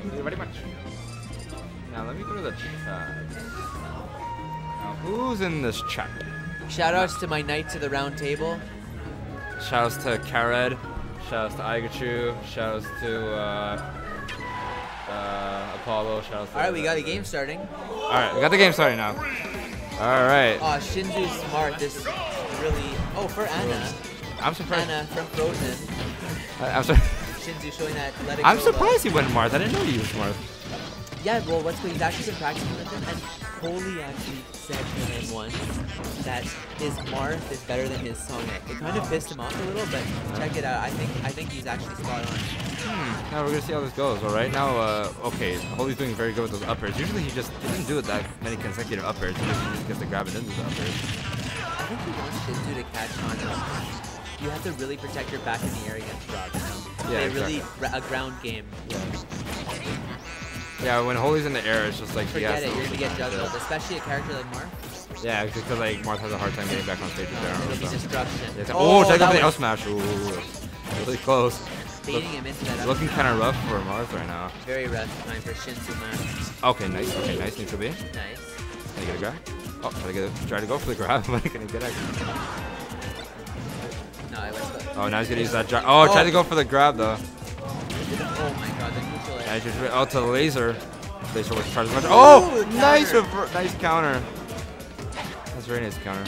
Thank you very much. Now let me go to the chat. Now who's in this chat? Shoutouts to my Knights of the Round Table. Shoutouts to Kared. Shoutouts to Aigachu. Shoutouts to uh, uh, Apollo. Shoutouts to. All right, we got the game starting. All right, we got the game starting now. All right. Oh, Shinzou's smart. This really. Oh, for Anna. I'm surprised. Anna from Frozen. I- I'm sorry. Shinzou showing that. I'm go, surprised he went Marth. I didn't know he was Marth. Yeah, well, what's good? He's actually been practicing with him, and Coley actually said to him once that his Marth is better than his Sonic. It kind of pissed him off a little, but check it out. I think I think he's actually spot on. Now we're gonna see how this goes. All right. Now, uh, okay. Holy's doing very good with those uppers. Usually he just he doesn't do it that many consecutive uppers. He just, he just gets to grab it into the uppers. I think he wants Shinzou to catch on. You have to really protect your back in the air against R.O.B. Yeah, They really exactly. gra- a ground game. Yeah, when Holy's in the air, it's just like he Forget has it. You're gonna get Yeah. juggled, especially a character like Marth. Yeah, because like Marth has a hard time getting back on stage with It'll be destruction. Yeah, it's- oh, oh, check out the L smash. Ooh, really close. baiting him into that. Looking kind of rough for Marth right now. Very rough time for Shinzou, man. Okay, nice. Okay, nice. Neutral B. Nice. Can I get a grab? Oh, try to get a, try to go for the grab, but I can get it? No, I was. Oh, now he's gonna use that. Oh, try Oh. to go for the grab though. Oh my god, the neutral air. Oh to the laser. Laser was charged. Oh, Ooh, nice, counter. nice counter. That's very nice counter.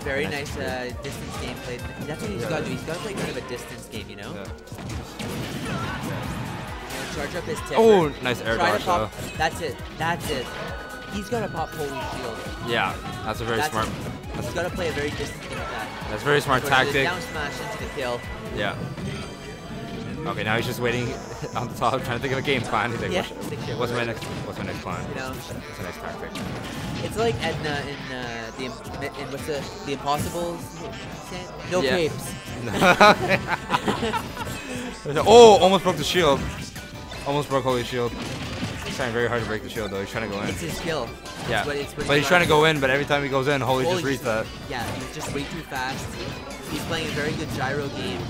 Very nice uh, distance game played. That's what he's Yeah. got to do. He's got to play kind of a distance game, you know? Yeah. Charge up his tip. Oh, nice air Try dodge pop. though. That's it. That's it. He's got to pop Holy Shield. Yeah, that's a very That's smart. He's got to play a very distant game with that. That's a very smart Go to the tactic. Down smash into the kill. Yeah. Okay, now he's just waiting on the top, trying to think of a game plan. He's like, Yeah, what's, what's my next? What's my next plan? You know? It's a nice tactic. It's like Edna in uh, the in what's the the Impossible? No Yeah. capes. oh, almost broke the shield. Almost broke Holy Shield. He's trying very hard to break the shield though. He's trying to go in. It's his kill. Yeah, But, it's, but he's trying to go in, but every time he goes in, Holy, Holy just reads that. Yeah, he's just way too fast. He's playing a very good gyro game.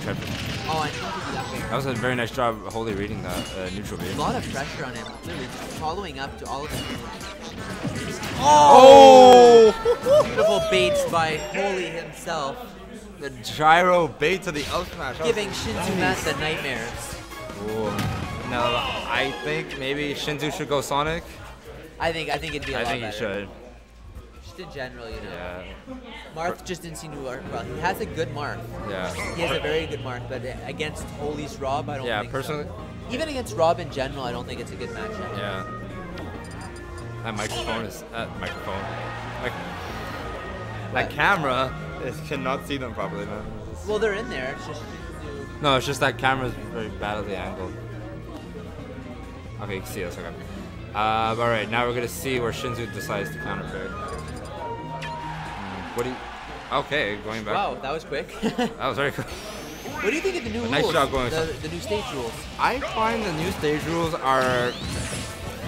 Oh, I think he's up That was a very nice job, Holy reading that uh, neutral A lot of pressure on him, literally just following up to all of his moves. Oh! Beautiful baits by Holy himself, the gyro bait to the up smash. Giving Shinzou Matt the nightmares. Ooh. No, I think maybe Shinzou should go Sonic. I think I think it'd be a I think he should. Just in general, you know. Yeah. Marth just didn't seem to work well. He has a good Marth. Yeah. He has a very good Marth, but against Holy's R.O.B, I don't Yeah, think personally. so. Even against R.O.B in general, I don't think it's a good matchup. Yeah. That microphone is that microphone. Like that camera is cannot see them properly, man. Well, they're in there. It's just No, it's just that camera's very badly angled. Okay, you can see us. Okay. Uh, all right, now we're gonna see where Shinzou decides to counter pick. Hmm, What do you? Okay, going back. Wow, that was quick. That was very quick. what do you think of the new Nice rules? job going, the, the new stage rules. I find the new stage rules are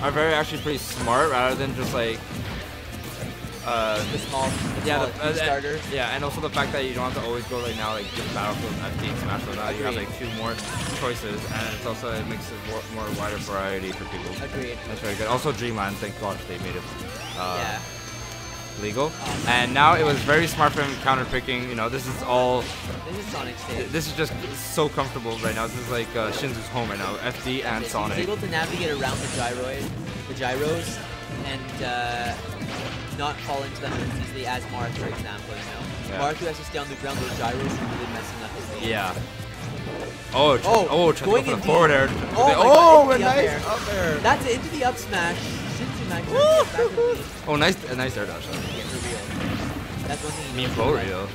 are very actually pretty smart rather than just like uh, The small, the yeah, small the, uh, uh, starters. yeah, and also the fact that you don't have to always go like now like just Battlefield FD and Smash Bros. Now you have like two more choices, and it's also it makes it more, more wider variety for people. Agreed. That's very good. Also Dreamland, thank God they made it uh, yeah. legal. And now it was very smart for him counter picking. You know, this is all. This is Sonic stage. This is just so comfortable right now. This is like uh, Shinzou's home right now. FD and He's Sonic. able to navigate around the gyroid, the gyros, and uh, not fall into them as easily as Marth, for example. You know, Yeah. Marth who has to stay on the ground, those gyros are really messing up his game. Yeah. Oh, oh, tr- Oh, oh, trying to go going for the in forward oh, air. Oh Oh, God, nice air. up air. That's it, into the up smash. Shinzou Max back with me. Oh, nice, a nice air dash. That's one thing. You mean, for real.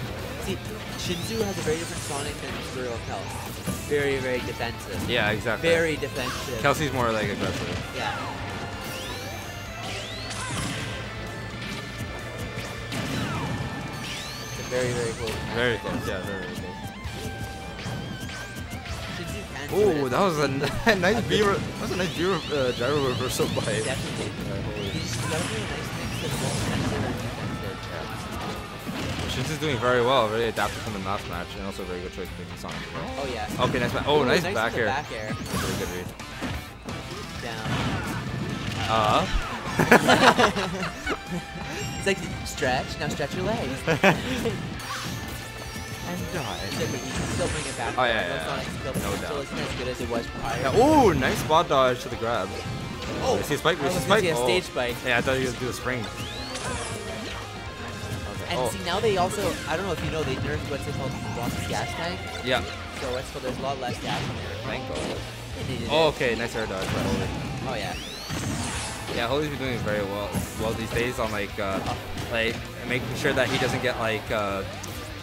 See, Shinzou has a very different Sonic than Zero Kels. Very, very defensive. Yeah, exactly. Very defensive. Kelsey's more like aggressive. Yeah. Very, very close. Very close. Yeah, very, very close. Shinzou Oh, that was a nice B. That was a nice B uh, gyro reversal by. Definitely. by Holy. He's got a really nice mix of both defensive and defensive. Shinzou's doing very well. Very adapted from the last match, and also a very good choice picking Sonic. as. Oh, yeah. Okay, nice back. Oh, Ooh, nice, nice back with the air. back air. Very good read. Up. It's like stretch. Now stretch your legs. and So die. you can still bring it back. Oh, yeah, yeah, yeah. skill No doubt. isn't as good as it was prior. Yeah, ooh, nice spot dodge to the grab. Oh, see a spike? I see a spike? see a stage spike. Yeah, I thought you were gonna do the spring. And Oh. see now they also I don't know if you know they nerfed what's it called Ross's gas tank. Yeah. So what's called there's a lot less gas in there. Thank God. Oh, okay, nice air dodge by Oh yeah. Yeah, Holy's been doing very well well these days on like uh, like making sure that he doesn't get like uh,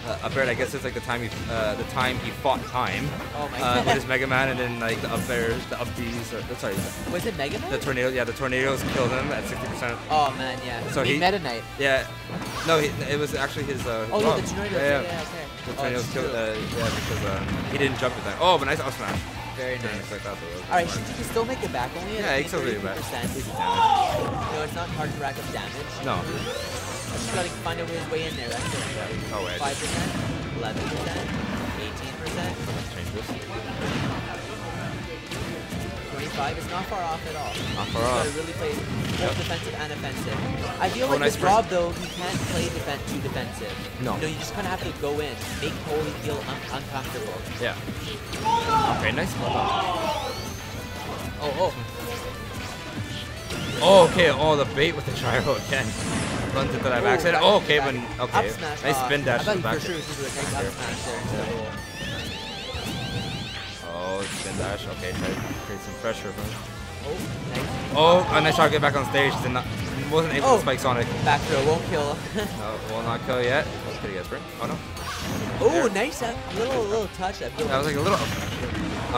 uh, a bird. I guess it's like the time he uh, the time he fought time Oh my uh, god. with his Mega Man and then like the up airs, the up Bs, or sorry, was it Mega Man? the tornado. Yeah, the tornadoes killed him at 60%. oh man, yeah. So mean he- Meta Knight. Yeah, no, he, it was actually his. Uh, Oh yeah, the tornadoes. Yeah, Yeah, yeah. okay. The Oh, tornadoes it's killed. Uh, yeah, because uh, he didn't jump at that. Oh, but nice up smash. Very nice. expect that, but that All right, smart. you can still make it back only. Yeah, at he still make it back. 33%. Easy. No, it's not hard to rack up damage. No. I just gotta find out his way in there. That's it. Oh, wait. Five percent, eleven percent, eighteen percent, Let's change this. Twenty-five. It's not far off at all. Not far off. gotta really play both defensive and offensive. I feel Oh, like nice with. R.O.B though, he can't play defense too defensive. No. You know, you just kind of have to go in, make Holy feel un- uncomfortable. Yeah. Okay, nice. Oh, oh. Oh, okay. Oh, the bait with the gyro again. Runs into that backside. back- Oh, okay, but okay. Nice spin dash I thought the back. for sure was a nice up smash there instead of roll. Oh, spin dash. Okay, try to create some pressure from. Oh, nice. Oh, a nice shot. Get back on stage. Did not, wasn't able Oh. to spike Sonic. Back throw won't kill. No, will not kill yet. He get sprint? Oh no. oh, nice. uh, little little touch. Feel That was like a little.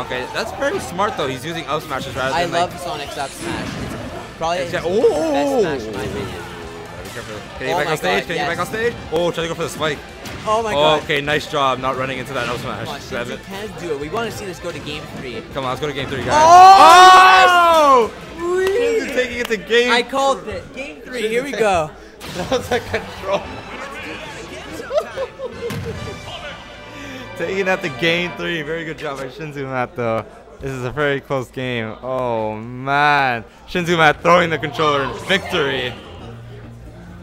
Okay, that's very smart though. He's using up smashes rather than. I love like. Sonic's up smash. It's probably It's- oh! best smash in my opinion. Be careful. Can you Oh get back on stage? God, Can you get back on stage? Oh, try to go for the spike. Oh my Oh, god. okay, nice job not running into that up smash. Come on, Grab it. can do it. We want to see this go to game three. Come on, let's go to game three, guys. Oh! Oh! Shinzou taking it to game. I called it. Game three. Here we go. That was a control. Taking that to game three. Very good job by Shinzou Matt, though. This is a very close game. Oh, man. Shinzou Matt throwing the controller in victory.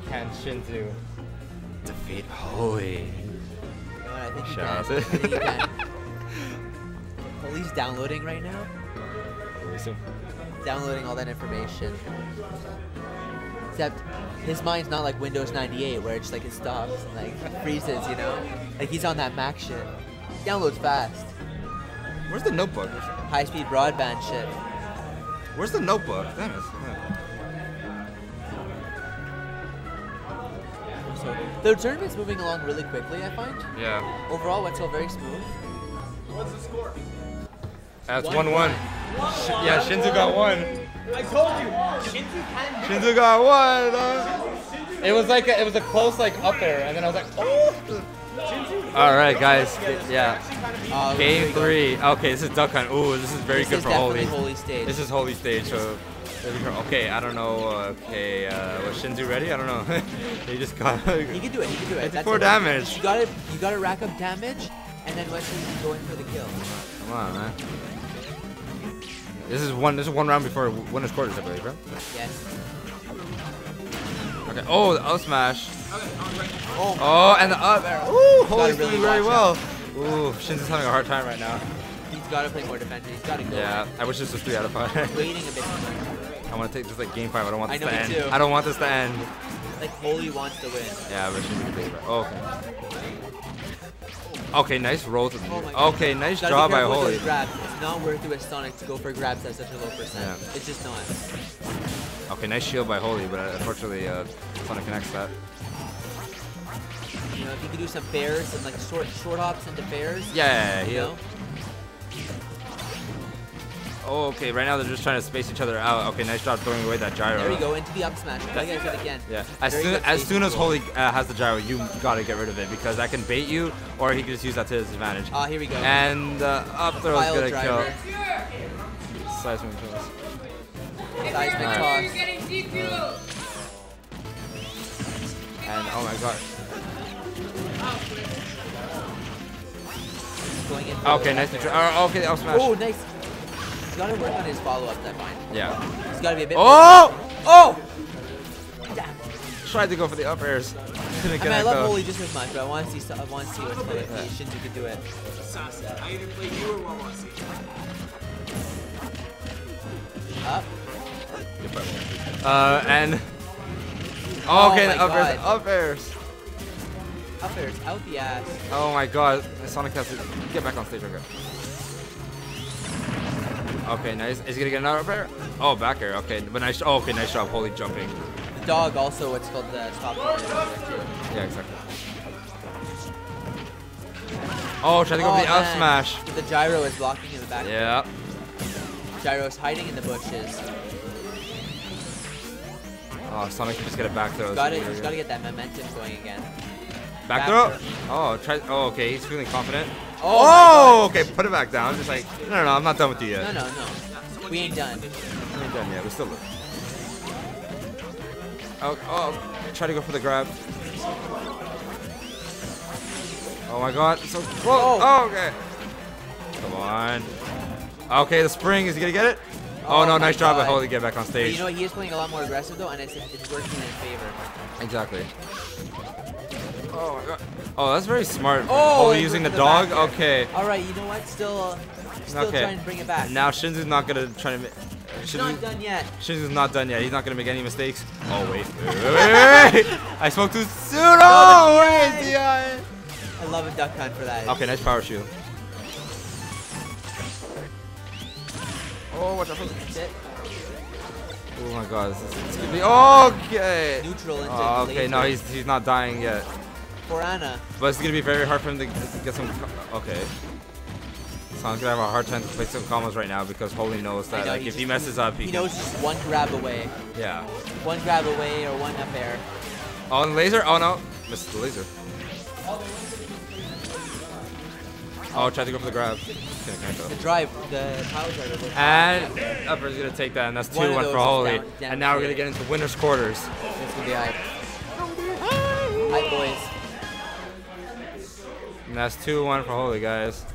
Can Shinzou defeat Holy? You know I think Shout out can. I to- think you can. Police downloading right now. Very. Downloading all that information. Except his mind's not like Windows 98 where it's like it stops and like freezes, you know? Like he's on that Mac shit. Downloads fast. Where's the notebook? High speed broadband shit. Where's the notebook? Damn it. The tournament's moving along really quickly, I find. Yeah. Overall, what's all very smooth. What's That's One 1 1. one. Sh- yeah, Shinzou got one. I told you, Shinzou can Shinzou got one. uh. It was like a, it was a close like up there, and then I was like, oh. All right, guys. Yeah. Uh, Game three. Okay, this is Duck Hunt. Ooh, this is very This good is for definitely Holy. holy stage. This is Holy stage. So. Okay, I don't know. Okay, uh, was Shinzou ready? I don't know. he just got. He can do it. He can do it. That's 54 it. damage. You gotta, you gotta rack up damage, and then Wesley can go in for the kill. Come on, man. This is one. This is one round before winner's quarters, I believe, right? Yes. Okay. Oh, the up smash. Oh, Oh, and the up air. Ooh, Holy's really doing very well. Ooh, Shinzou's having a hard time right now. he's gotta play more defensive. He's gotta go. Yeah, I wish this was three out of five. Waiting a bit. I want to take this like game five. I don't want I this know, to end. too. I don't want this to end. Like Holy wants to win. Yeah, but Shinzou can take it back. Oh, okay. Okay, nice roll to the Oh. Okay, nice job by Holy. grabs. It's not worth it with Sonic to go for grabs at such a low percent. Yeah. It's just not. Okay, nice shield by Holy, but uh, unfortunately, uh, Sonic connects that. You know, if you could do some bears, and like short short hops into bears. Yeah, You he. know? Oh, okay. Right now they're just trying to space each other out. Okay, nice job throwing away that gyro. There we go into the up smash. Like I said again. Yeah. As soon as soon as. Holy uh, has the gyro, you gotta get rid of it because that can bait you, or he can just use that to his advantage. Ah, here we go. And uh, up throw is gonna driver. kill. Seismic kills. Seismic Alright. toss. And oh my god. Going Okay, nice. try. Uh, okay, up smash. Oh, nice. He's got to work on his follow-ups, I find. Yeah. He's got to be a bit Oh! Oh! more... Damn. Tried to go for the up airs. I mean, I love though. Holy just as much, but I want to see, I want to see what's if Yeah. Shinzou could do it. Sasa, I either play you or Wawasi. Up. Uh, and. Oh Oh, okay, my the up airs. Up airs. Up airs, out the ass. Oh my god. Sonic has to get back on stage. Okay. Okay, nice. Is he gonna get another up air? Oh, back air. Okay, but nice. Oh, okay, nice job. Holy jumping. The dog also what's called the stop guard. Yeah, exactly. Oh, trying to go for the oh, up smash. The gyro is blocking in the back. Yeah. Gyro's hiding in the bushes. Oh, Sonic can just get a back throw. Got it. He's got to get that momentum going again. Back back throw. throw. Oh, try. Oh, okay. He's feeling confident. Oh, Oh, okay. Put it back down. Just like, no, no, no. I'm not done with you yet. No, no, no. We ain't done. We ain't done yet. We still live. Oh, oh, try to go for the grab. Oh my god, so close. Oh. Oh, okay. Come on. Okay, the spring, is he gonna get it? Oh, Oh no, nice job at. Holy get back on But stage. you know what? He is playing a lot more aggressive though, and it's, it's working in his favor. exactly. Oh my god. Oh, that's very smart. Oh, and using the the dog? Okay. All right, you know what? Still, uh, still Okay. trying to bring it back. Now Shinzou's not gonna try to make. Shinzou, not done yet. Shinzou's not done yet. He's not gonna make any mistakes. Oh wait, wait, wait, wait. I spoke too soon. Oh wait. I love a duck hunt for that. Okay, nice power shield. Oh, watch out for the. That's it. Oh my god, this is this be okay. Neutral into Oh, okay, no, he's he's not dying yet. For Anna. But it's gonna be very hard for him to get some. Okay. Sonic's gonna have a hard time to play some combos right now because Holy knows that know, like he if he messes up, he, He knows just one grab away. Yeah. One grab away or one up air. Oh, the laser? Oh no, missed the laser. Oh, tried to go for the grab. Couldn't connect though. The drive, the power driver. And Upper's gonna take that, and that's One of 2 1 for Holy. down- down and now we're gonna get into winner's quarters. This could be hype. And that's 2 1 for Holy, guys.